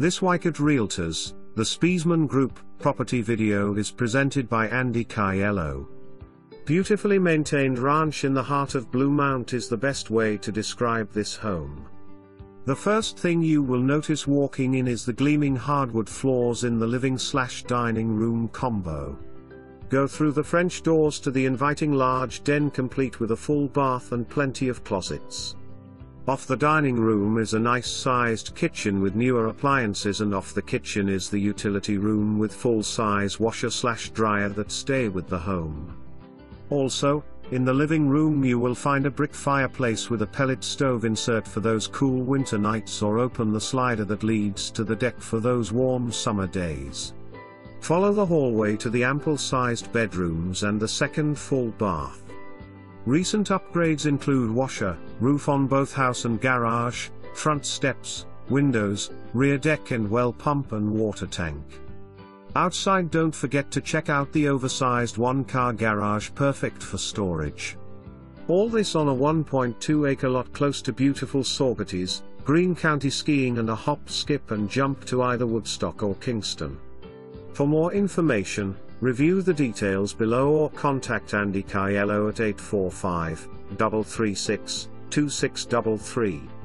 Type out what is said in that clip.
This Weichert Realtors, the Spiesman Group, property video is presented by Andy Cariello. Beautifully maintained ranch in the heart of Blue Mount is the best way to describe this home. The first thing you will notice walking in is the gleaming hardwood floors in the living slash dining room combo. Go through the French doors to the inviting large den complete with a full bath and plenty of closets. Off the dining room is a nice sized kitchen with newer appliances and off the kitchen is the utility room with full size washer slash dryer that stay with the home. Also, in the living room you will find a brick fireplace with a pellet stove insert for those cool winter nights or open the slider that leads to the deck for those warm summer days. Follow the hallway to the ample-sized bedrooms and the second full bath. Recent upgrades include washer, roof on both house and garage, front steps, windows, rear deck and well pump and water tank. Outside don't forget to check out the oversized one-car garage perfect for storage. All this on a 1.2 acre lot close to beautiful Saugerties, Greene County skiing and a hop skip and jump to either Woodstock or Kingston. For more information, review the details below or contact Andy Cariello at 845 336 2633.